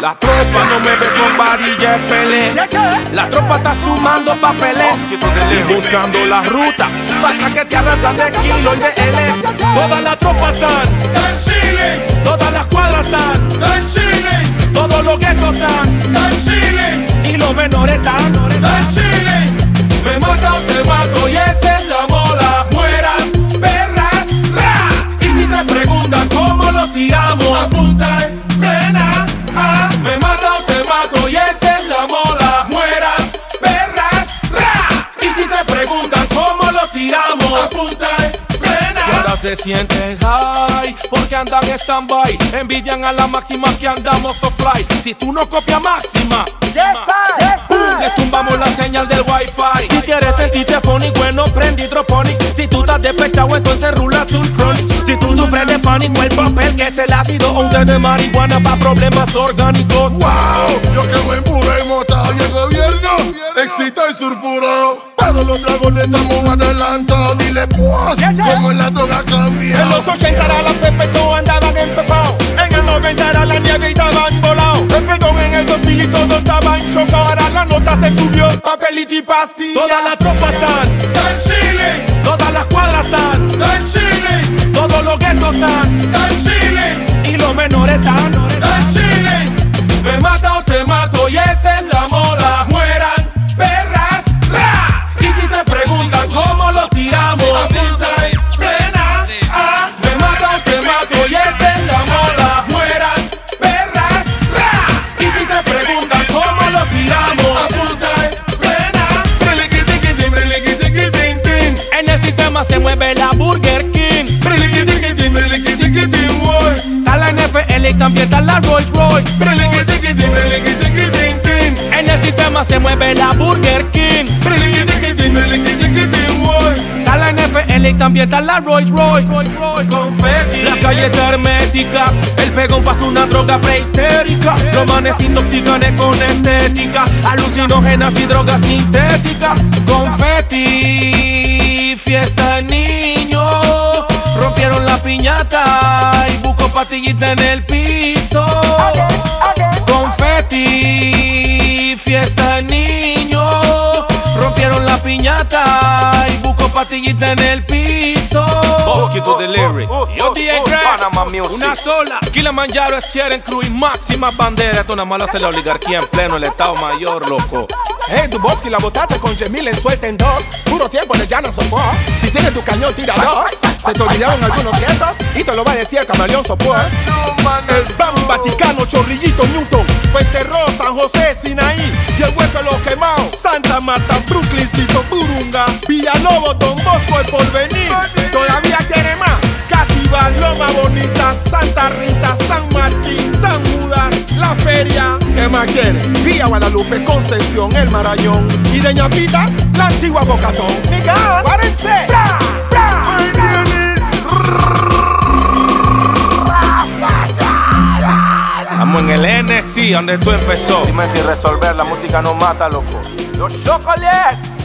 La tropa no me ve con varilla de pele. La tropa está sumando papeles y buscando la ruta para que te arrancan de kilo y de L. Toda la tropa están, se sienten high porque andan stand-by. Envidian a la máxima que andamos so fly. Si tú no copias máxima, le tumbamos la señal del wifi. Si quieres sentirte funny, bueno, prende hidroponic. Si tú estás despechado, entonces rula tu chronic. Si tú sufres de pánico, el papel que es el ácido o un té de marihuana para problemas orgánicos. Wow, estamos adelantados, dile pues, como la droga cambia. En los 80 era la Pepe todos andaban empepados. En el 90 era la nieve y estaban volados. El perdón en el 2000 y todos estaban chocados. Ahora la nota se subió, papelito y pastilla. Todas las tropas están, sistema se mueve la Burger King. Está la NFL y también está la Rolls Royce. En el sistema se mueve la Burger King. Está la NFL y también está la Rolls Royce. Confetti. La hermética, el pegón pasa una droga prehistérica. Los manes intoxican con estética, alucinógenas y drogas sintéticas. Confetti, fiesta de niños, rompieron la piñata y busco patillita en el piso. Confetti, fiesta de niños, rompieron la piñata y busco patillita en el piso. Mosquito de lyric. Yo DJ Crack, Panama Music. una sola. Kilimanjaro es quieren crew y máxima bandera. Esto nada más lo hace la oligarquía en pleno el Estado Mayor, loco. Hey, tu bosque la botate con Gemil en suelta en dos. Puro tiempo de llano sopor. Si tienes tu cañón, tira dos. Se te olvidaron algunos guetos y te lo va a decir el camaleón sopor. El Bam Vaticano, Chorrillito, Newton. Fuente Rosa, San José, Sinaí. Y el hueco de los quemados. Santa Marta, Brooklyncito, Burunga. Villalobos, Don Bosco, el porvenir. Todavía quiere más. Cativa, Loma Bonita, Santa Rita, San Martín, San Judas, La Feria. ¿Qué más quiere? Villa Guadalupe, Concepción, El Marañón. Y de Ñapita, la antigua Bocatón. Miguel, párense. Estamos en el NC, donde tú empezó. Dime si resolver la música no mata, loco. Los chocolate.